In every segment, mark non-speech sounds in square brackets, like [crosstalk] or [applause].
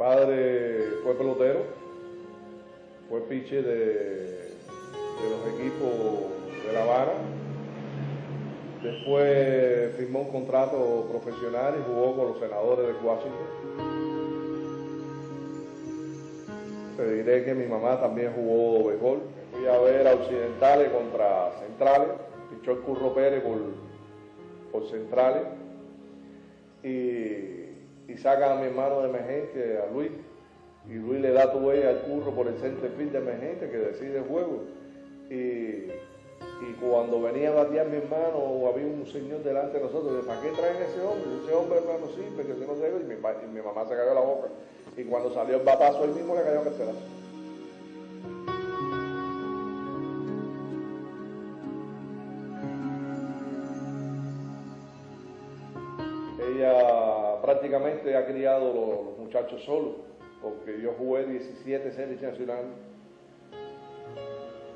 padre fue pelotero, fue pitcher de, de los equipos de La Habana. Después firmó un contrato profesional y jugó con los senadores de Washington. Te diré que mi mamá también jugó béisbol. Fui a ver a Occidentales contra Centrales, pichó el Curro Pérez por, por Centrales y, y saca a mi hermano de emergente, a Luis, y Luis le da tu huella al curro por el centro de emergente que decide el juego. Y, y cuando venía a batear mi hermano, había un señor delante de nosotros, ¿para qué traen ese hombre? Ese hombre, hermano, sí, porque si no se ve, y mi, mamá se cayó la boca. Y cuando salió el batazo, él mismo le cayó a carterazo. Ella prácticamente ha criado los, muchachos solos, porque yo jugué 17 series nacionales,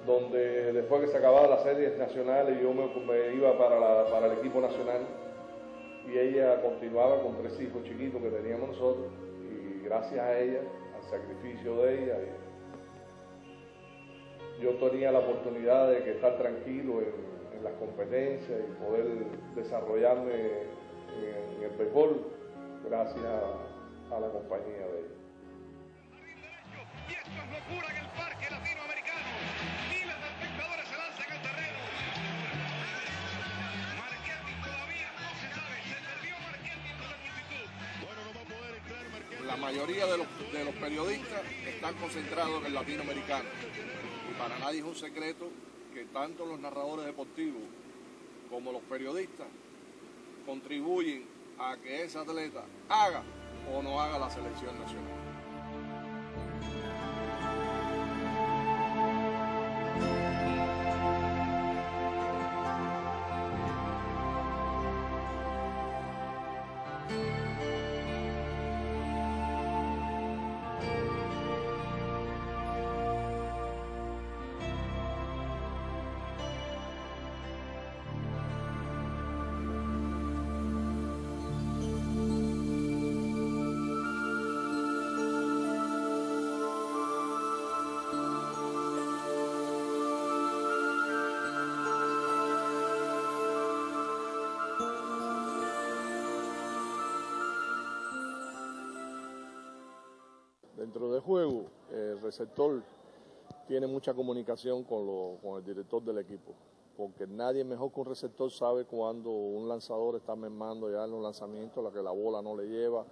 donde después que se acababan las series nacionales yo me, iba para, para el equipo nacional y ella continuaba con tres hijos chiquitos que teníamos nosotros y gracias a ella, al sacrificio de ella, yo tenía la oportunidad de estar tranquilo en, en las competencias y poder desarrollarme en, en el béisbol gracias a, a la compañía de ella. Y esto es locura en el parque latinoamericano. Miles de espectadores se lanzan al terreno. Marchetti todavía no se sabe. Se perdió Marchetti con la multitud. Bueno, no va a poder entrar Marchetti. La mayoría de los, de los periodistas están concentrados en el latinoamericano. Y para nadie es un secreto que tanto los narradores deportivos como los periodistas contribuyen a que ese atleta haga o no haga la selección nacional. Dentro del juego, el receptor tiene mucha comunicación con, el director del equipo, porque nadie mejor que un receptor sabe cuando un lanzador está mermando ya en los lanzamientos, la que la bola no le lleva,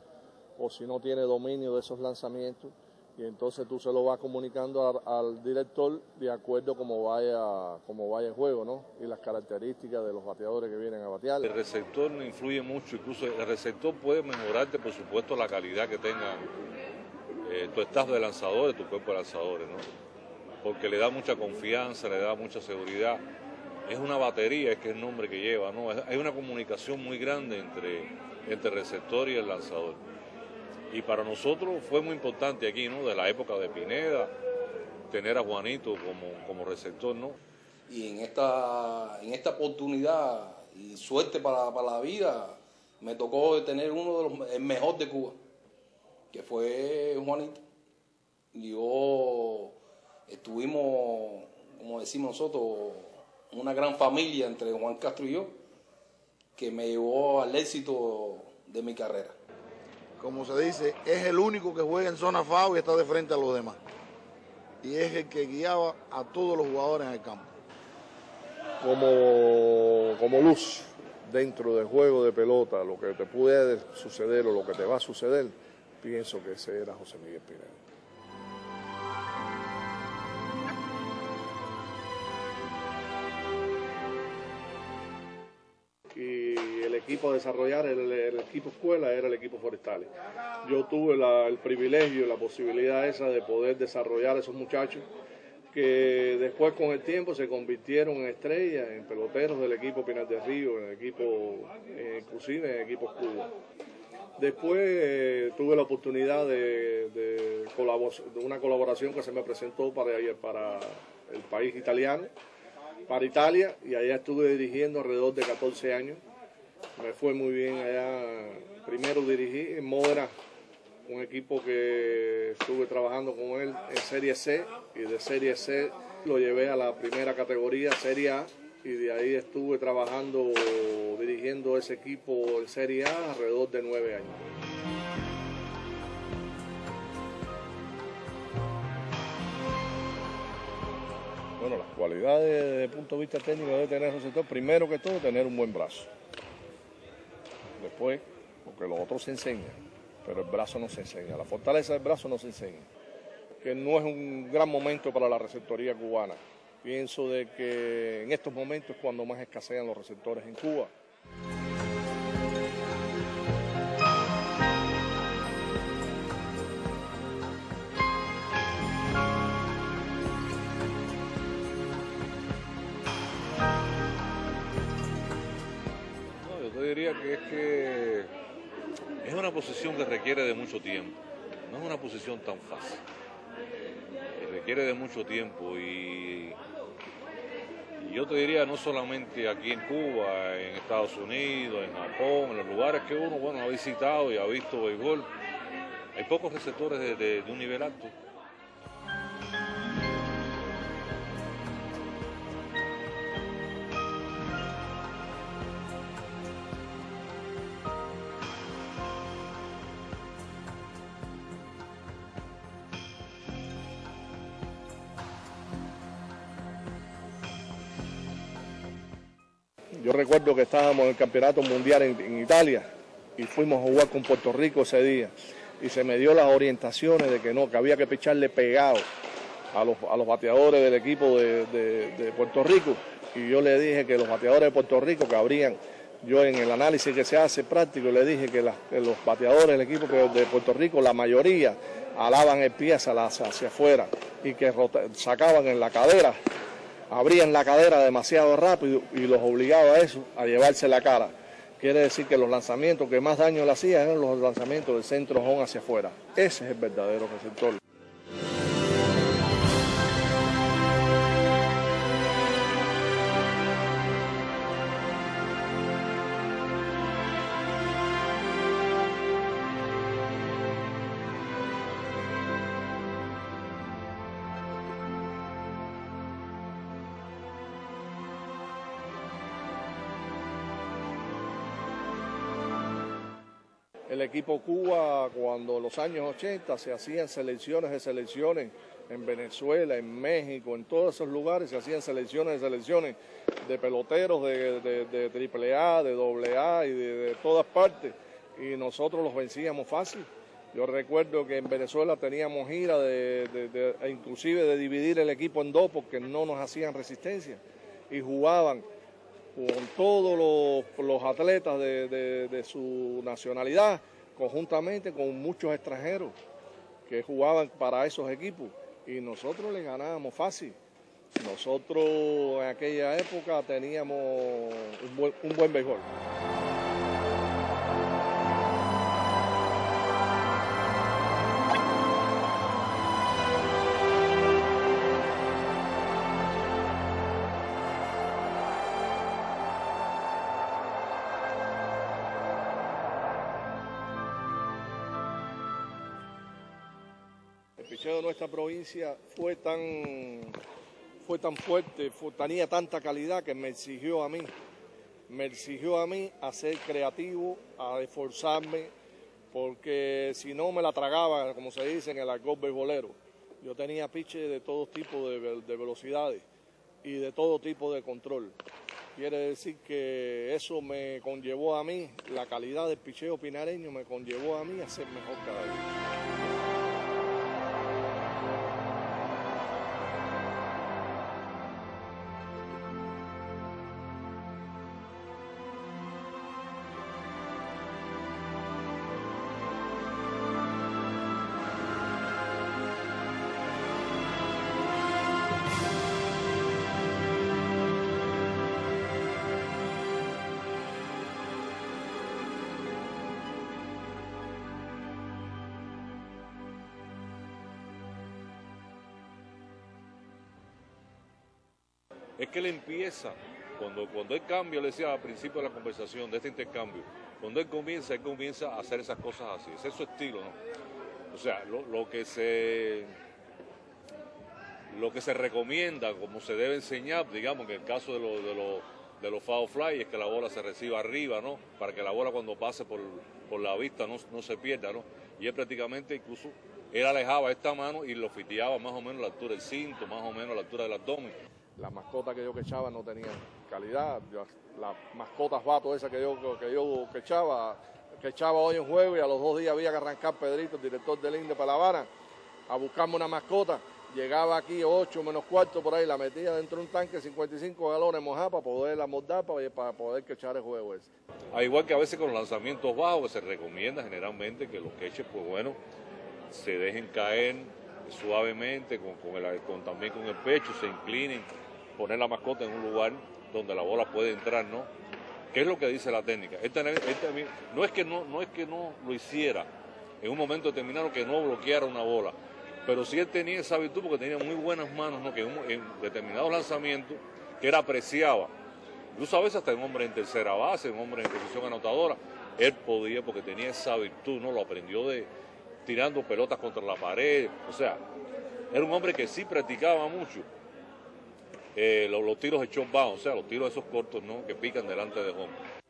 o si no tiene dominio de esos lanzamientos, y entonces tú se lo vas comunicando al, al director de acuerdo como vaya, como vaya el juego, ¿no? Y las características de los bateadores que vienen a batear. El receptor no influye mucho, incluso el receptor puede mejorarte, por supuesto, la calidad que tenga eh, tu staff de lanzadores, tu cuerpo de lanzadores, ¿no? Porque le da mucha confianza, le da mucha seguridad. Es una batería, es que es el nombre que lleva, ¿no? Hay una comunicación muy grande entre, entre el receptor y el lanzador. Y para nosotros fue muy importante aquí, ¿no? De la época de Pineda, tener a Juanito como, como receptor, ¿no? y en esta, en esta oportunidad y suerte para, para la vida, me tocó tener uno de los el mejor de Cuba, que fue Juanito. Y Yo estuvimos, como decimos nosotros, una gran familia entre Juan Castro y yo, que me llevó al éxito de mi carrera. como se dice, es el único que juega en zona FAO y está de frente a los demás. Y es el que guiaba a todos los jugadores en el campo. como, como luz dentro del juego de pelota, lo que te puede suceder o lo que te va a suceder, pienso que ese era José Miguel Pineda. Y el equipo a desarrollar, el, equipo escuela era el equipo forestales. Yo tuve el privilegio, la posibilidad esa de poder desarrollar a esos muchachos que después con el tiempo se convirtieron en estrellas, en peloteros del equipo Pinar del Río, en el equipo, inclusive en equipos Cuba. Después eh, tuve la oportunidad de, una colaboración que se me presentó para, para el país italiano, para Italia, y allá estuve dirigiendo alrededor de 14 años. Me fue muy bien allá. Primero dirigí en Modena un equipo que estuve trabajando con él en Serie C y de Serie C lo llevé a la primera categoría, Serie A, y de ahí estuve trabajando, dirigiendo ese equipo en Serie A alrededor de nueve años. Bueno, las cualidades desde el punto de vista técnico debe tener el receptor, primero que todo, tener un buen brazo. Después, porque los otros se enseñan, pero el brazo no se enseña. La fortaleza del brazo no se enseña. Que no es un gran momento para la receptoría cubana. Pienso de que en estos momentos es cuando más escasean los receptores en Cuba. Yo te diría que es que es una posición que requiere de mucho tiempo. No es una posición tan fácil. Que requiere de mucho tiempo y yo te diría no solamente aquí en Cuba, en Estados Unidos, en Japón, en los lugares que uno bueno ha visitado y ha visto béisbol, hay pocos receptores de, de- de un nivel alto. Que estábamos en el Campeonato Mundial en, Italia y fuimos a jugar con Puerto Rico ese día. Y se me dio las orientaciones de que no, que había que picharle pegado a los, a los bateadores del equipo de, de- Puerto Rico. Y yo le dije que los bateadores de Puerto Rico que habrían, yo en el análisis que se hace práctico, le dije que, los bateadores del equipo de Puerto Rico, la mayoría, alaban el pie hacia, hacia afuera y que sacaban en la cadera abrían la cadera demasiado rápido y los obligaba a eso, a llevarse la cara. Quiere decir que los lanzamientos que más daño le hacían eran los lanzamientos del centro hacia afuera. Ese es el verdadero receptor. El equipo Cuba, cuando en los años 80 se hacían selecciones de selecciones en Venezuela, en México, en todos esos lugares se hacían selecciones de selecciones de peloteros de, triple A, de doble A y de, de todas partes. Y nosotros los vencíamos fácil. Yo recuerdo que en Venezuela teníamos gira de- e inclusive de dividir el equipo en dos porque no nos hacían resistencia y jugaban con todos los, los atletas de, de- su nacionalidad, conjuntamente con muchos extranjeros que jugaban para esos equipos y nosotros les ganábamos fácil. Nosotros en aquella época teníamos un buen, un buen béisbol. Picheo de nuestra provincia fue tan, fue tan fuerte, fue- tenía tanta calidad que me exigió a mí, me exigió a mí a ser creativo, a esforzarme, porque si no me la tragaba, como se dice en el argot beisbolero. Yo tenía piche de todo tipo de, de velocidades y de todo tipo de control. Quiere decir que eso me conllevó a mí, la calidad del picheo pinareño me conllevó a mí a ser mejor cada día. Es que él empieza, cuando, cuando él cambia, le decía al principio de la conversación, de este intercambio, cuando él comienza, él comienza a hacer esas cosas así, ese es su estilo, ¿no? O sea, lo, que se lo que se recomienda, como se debe enseñar, digamos en el caso de los de los de foul fly es que la bola se reciba arriba, ¿no? Para que la bola cuando pase por, por la vista no, no se pierda, ¿no? Y él prácticamente incluso él alejaba esta mano y lo fiteaba más o menos a la altura del cinto, más o menos a la altura del abdomen. Las mascotas que yo quechaba no tenían calidad. Yo- Las mascotas vato esas que yo, que yo quechaba, quechaba hoy en juego y a los dos días había que arrancar Pedrito, el director del INDE para La Habana, a buscarme una mascota. Llegaba aquí 8 menos cuarto por ahí, la metía dentro de un tanque 55 galones mojada para poderla moldar, para, para poder quechar el juego ese. Al igual que a veces con los lanzamientos bajos, se recomienda generalmente que los queches, pues bueno, se dejen caer suavemente, con- también con el pecho, se inclinen, poner la mascota en un lugar donde la bola puede entrar, ¿no? ¿Qué es lo que dice la técnica? Él también- no, es que no, no es que no lo hiciera en un momento determinado que no bloqueara una bola, pero sí él tenía esa virtud porque tenía muy buenas manos, ¿no? Que en, en determinados lanzamientos que él apreciaba, incluso a veces hasta un hombre en tercera base, un hombre en posición anotadora, él podía porque tenía esa virtud, ¿no? Lo aprendió de tirando pelotas contra la pared, o sea, era un hombre que sí practicaba mucho eh, los, los tiros de short o sea, los tiros esos cortos, ¿no? Que pican delante de home.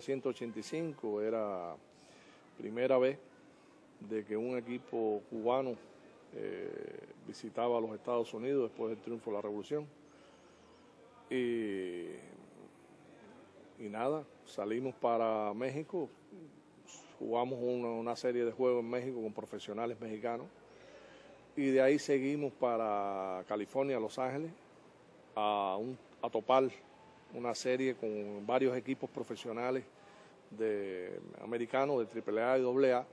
1985 era primera vez de que un equipo cubano eh, visitaba los Estados Unidos después del triunfo de la revolución. Y, nada, salimos para México, jugamos una, serie de juegos en México con profesionales mexicanos y de ahí seguimos para California, Los Ángeles, a, un, a topar una serie con varios equipos profesionales de americanos de AAA y AA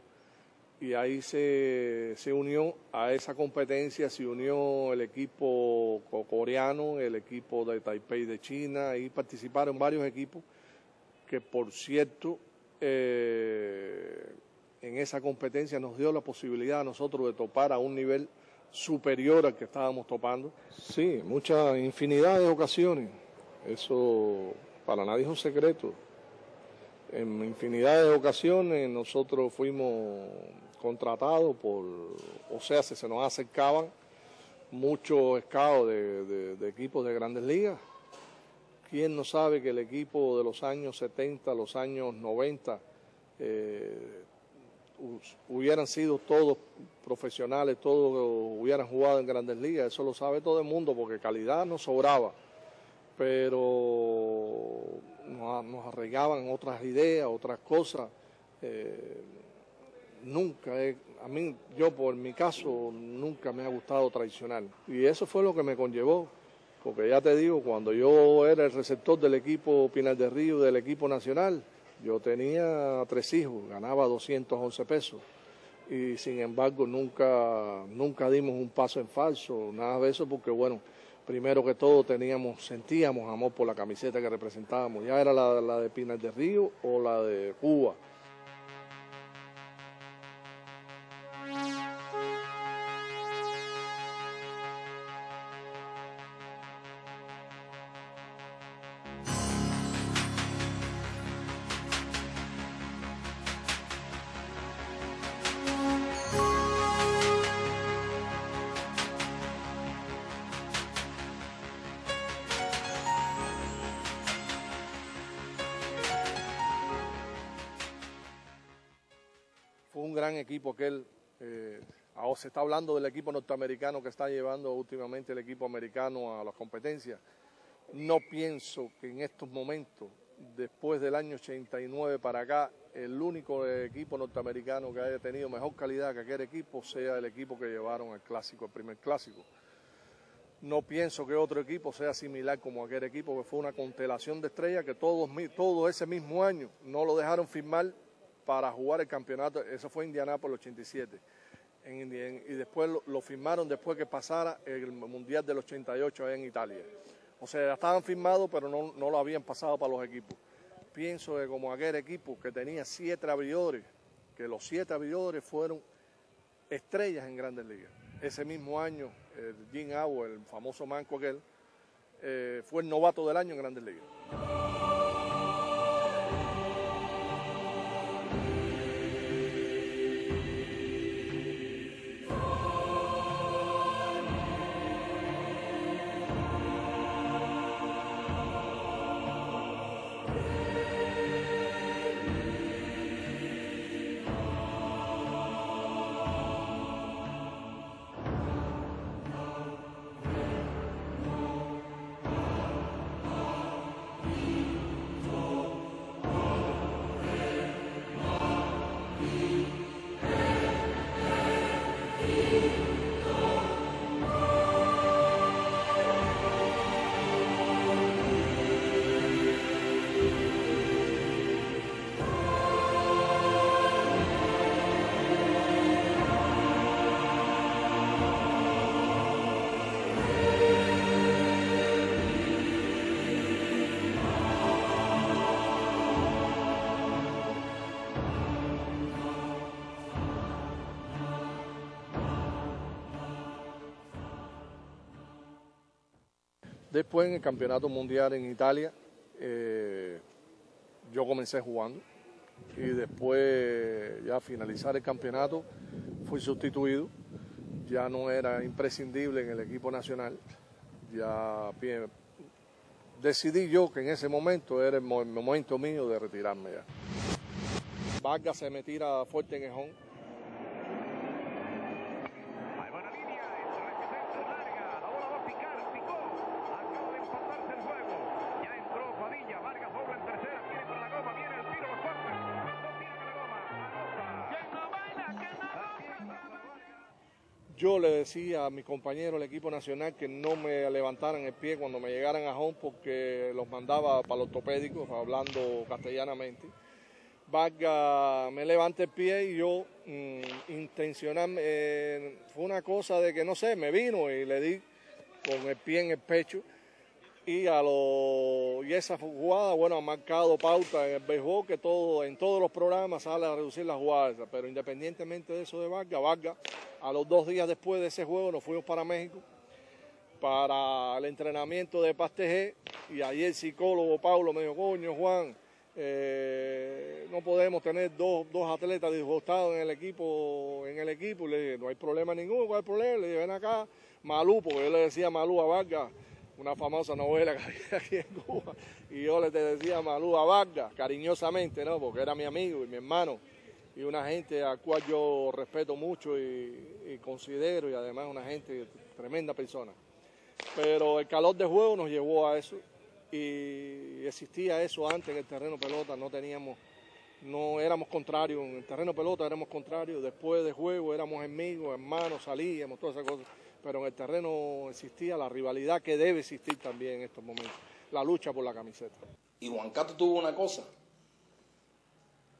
y ahí se, se unió a esa competencia, se unió el equipo co- coreano, el equipo de Taipei de China, y participaron varios equipos que por cierto eh, en esa competencia nos dio la posibilidad a nosotros de topar a un nivel superior al que estábamos topando. Sí, muchas, infinidad de ocasiones. Eso para nadie es un secreto. En infinidad de ocasiones nosotros fuimos contratados por, o sea, se, nos acercaban muchos scouts de, equipos de grandes ligas. ¿Quién no sabe que el equipo de los años 70, los años 90, eh, hubieran sido todos profesionales, todos hubieran jugado en grandes ligas? Eso lo sabe todo el mundo porque calidad no sobraba pero nos, nos otras ideas, otras cosas. Eh, nunca, a mí, yo por mi caso, nunca me ha gustado traicionar. Y eso fue lo que me conllevó, porque ya te digo, cuando yo era el receptor del equipo Pinar de Río, del equipo nacional, yo tenía tres hijos, ganaba 211 pesos. Y sin embargo nunca, nunca dimos un paso en falso, nada de eso, porque bueno, primero que todo teníamos, sentíamos amor por la camiseta que representábamos, ya era la, la de Pinar de Río o la de Cuba. Equipo aquel. eh, ahora se está hablando del equipo norteamericano que está llevando últimamente el equipo americano a las competencias. No pienso que en estos momentos, después del año 89 para acá, el único equipo norteamericano que haya tenido mejor calidad que aquel equipo sea el equipo que llevaron al clásico, el primer clásico. No pienso que otro equipo sea similar como aquel equipo, que fue una constelación de estrellas que todos, todo ese mismo año no lo dejaron firmar para jugar el campeonato. Eso fue Indianápolis 87. En Indi- en- y después lo, firmaron después que pasara el Mundial del 88 allá en Italia. O sea, estaban firmados, pero no, no lo habían pasado para los equipos. Pienso como aquel equipo que tenía siete abridores, que los siete abridores fueron estrellas en grandes ligas. Ese mismo año, el Jim Howe, el famoso manco aquel, eh, fue el novato del año en grandes ligas. Después en el Campeonato Mundial en Italia, eh, yo comencé jugando y después ya finalizar el campeonato fui sustituido. Ya no era imprescindible en el equipo nacional. Ya decidí yo que en ese momento era el mo- el momento mío de retirarme. Vargas se me tira fuerte en el home. Yo le decía a mis compañeros del equipo nacional que no me levantaran el pie cuando me llegaran a home porque los mandaba para los ortopédicos, hablando castellanamente. Vargas me levanta el pie y yo mm, intencionalmente, eh, fue una cosa de que no sé, me vino y le di con el pie en el pecho. Y, a lo, y esa jugada, bueno, ha marcado pauta en el béisbol, que todo, en todos los programas sale a reducir las jugadas. Pero independientemente de eso de Vargas, Vargas, a los dos días después de ese juego nos fuimos para México para el entrenamiento de Pastegé y ahí el psicólogo Pablo me dijo, coño Juan, eh, no podemos tener dos, dos atletas disgustados en el equipo, en el equipo. Y le dije, no hay problema ninguno, ¿cuál es problema? Le dije, ven acá, Malú, porque yo le decía Malú a Vargas, una famosa novela que [laughs] había aquí en Cuba, y yo le decía Malú a Vargas, cariñosamente, ¿no? Porque era mi amigo y mi hermano, y una gente a cual yo respeto mucho y, y considero, y además una gente tremenda persona. Pero el calor de juego nos llevó a eso. Y existía eso antes en el terreno pelota, no teníamos, no éramos contrarios, en el terreno pelota éramos contrarios, después de juego éramos amigos, hermanos, salíamos, todas esas cosas, pero en el terreno existía la rivalidad que debe existir también en estos momentos, la lucha por la camiseta. Y Juan Cato tuvo una cosa.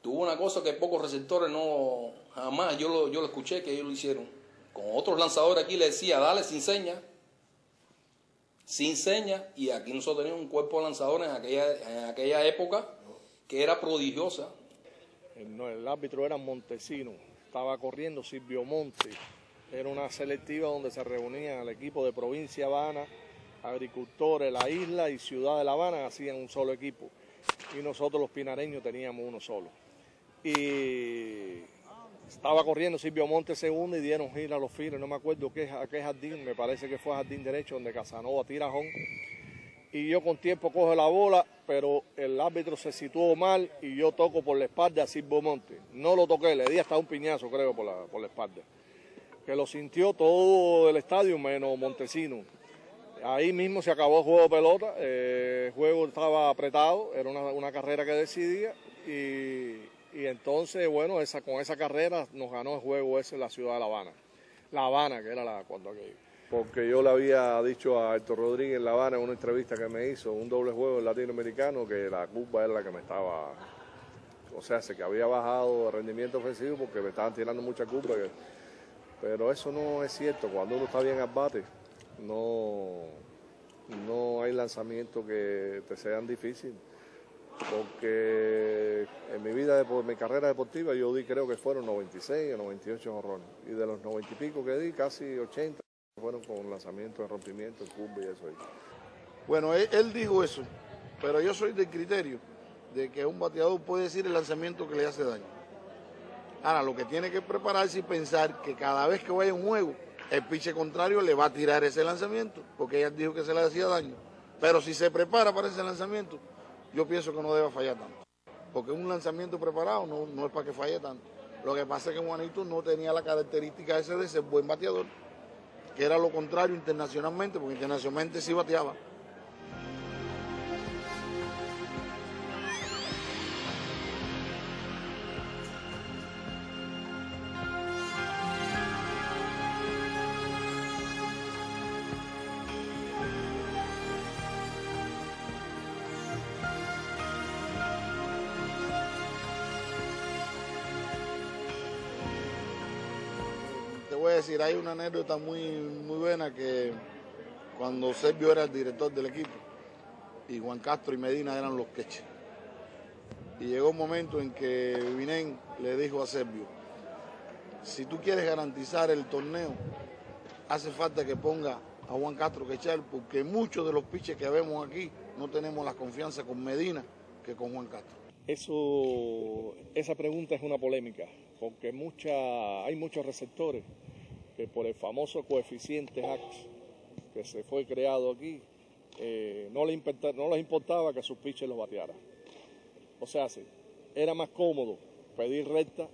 Tuvo una cosa que pocos receptores no, jamás yo lo, yo lo escuché que ellos lo hicieron. Con otros lanzadores aquí le decía, dale sin seña, sin seña, y aquí nosotros teníamos un cuerpo de lanzadores en aquella, en aquella época que era prodigiosa. No, el árbitro era Montesino, estaba corriendo Silvio Monte. Era una selectiva donde se reunían el equipo de provincia Habana, agricultores, la isla y ciudad de La Habana, hacían un solo equipo. Y nosotros los pinareños teníamos uno solo. Y estaba corriendo Silvio Monte segundo y dieron gira a los files, no me acuerdo qué, a qué jardín, me parece que fue jardín derecho donde Casanova tira home. Y yo con tiempo cojo la bola, pero el árbitro se situó mal y yo toco por la espalda a Silvio Monte. No lo toqué, le di hasta un piñazo, creo, por la, por la espalda. Que lo sintió todo el estadio menos Montesino. Ahí mismo se acabó el juego de pelota, eh, el juego estaba apretado, era una, una carrera que decidía y, y entonces, bueno, esa, con esa carrera nos ganó el juego ese en la ciudad de La Habana. La Habana, que era la, cuando aquello. porque yo le había dicho a Héctor Rodríguez en La Habana en una entrevista que me hizo, un doble juego latinoamericano, que la curva era la que me estaba, o sea, sé que había bajado de rendimiento ofensivo porque me estaban tirando mucha curva, pero eso no es cierto, cuando uno está bien al bate, no, no hay lanzamientos que te sean difíciles porque en mi vida, en mi carrera deportiva, yo di creo que fueron 96 o 98 horrones. Y de los 90 y pico que di, casi 80 fueron con lanzamiento de rompimiento, curva y eso ahí. Bueno, él, él, dijo eso, pero yo soy del criterio de que un bateador puede decir el lanzamiento que le hace daño. Ahora, lo que tiene que prepararse y pensar que cada vez que vaya un juego, el piche contrario le va a tirar ese lanzamiento, porque ella dijo que se le hacía daño. Pero si se prepara para ese lanzamiento, yo pienso que no debe fallar tanto. Porque un lanzamiento preparado no, no es para que falle tanto. Lo que pasa es que Juanito no tenía la característica esa de ser buen bateador, que era lo contrario internacionalmente, porque internacionalmente sí bateaba. Decir, hay una anécdota muy, muy buena que cuando Sergio era el director del equipo y Juan Castro y Medina eran los queches. Y llegó un momento en que Vinén le dijo a Sergio, si tú quieres garantizar el torneo, hace falta que ponga a Juan Castro quechar, porque muchos de los piches que vemos aquí no tenemos la confianza con Medina que con Juan Castro. Eso, esa pregunta es una polémica, porque mucha, hay muchos receptores que por el famoso coeficiente HAX que se fue creado aquí, eh, no, le importaba, no les importaba que sus pitches los batearan. O sea, sí, era más cómodo pedir recta,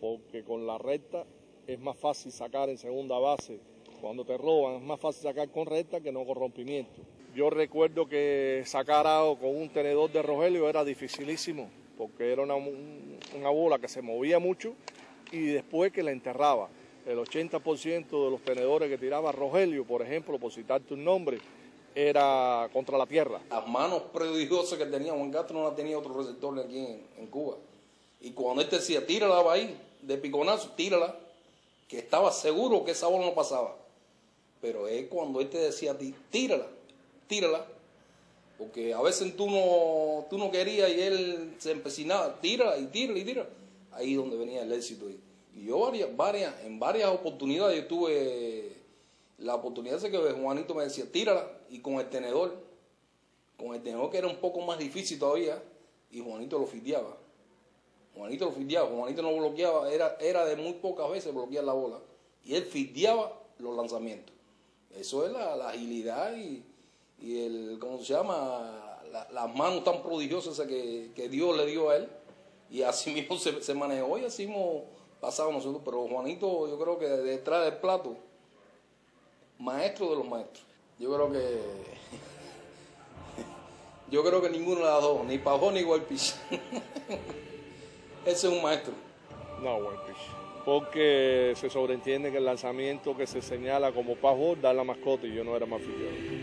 porque con la recta es más fácil sacar en segunda base. Cuando te roban es más fácil sacar con recta que no con rompimiento. Yo recuerdo que sacar AO con un tenedor de Rogelio era dificilísimo, porque era una bola que se movía mucho y después que la enterraba. El 80% de los tenedores que tiraba Rogelio, por ejemplo, por citarte un nombre, era contra la tierra. Las manos prodigiosas que tenía Juan Castro no las tenía otro receptor aquí en, en Cuba. Y cuando él decía, tírala ahí, de piconazo, tírala, que estaba seguro que esa bola no pasaba. Pero es cuando él te decía a ti, tírala, tírala, porque a veces tú no, tú no querías y él se empecinaba, tírala y tírala y tírala. Ahí es donde venía el éxito. Yo varias, varias, en varias oportunidades yo tuve la oportunidad de que Juanito me decía, tírala, y con el tenedor, con el tenedor que era un poco más difícil todavía, y Juanito lo fideaba. Juanito lo fideaba, Juanito no bloqueaba, era, era de muy pocas veces bloquear la bola, y él fideaba los lanzamientos. Eso es la, agilidad y, y, el, ¿cómo se llama? La, las manos tan prodigiosas que, que, Dios le dio a él, y así [laughs] mismo se, se manejó y así pasaba nosotros, pero Juanito yo creo que detrás del plato, maestro de los maestros. Yo creo que [laughs] yo creo que ninguno de las dos, ni Pajón ni Whitefish. [laughs] Ese es un maestro. No, Whitefish. Porque se sobreentiende que el lanzamiento que se señala como Pajón da la mascota y yo no era más filial.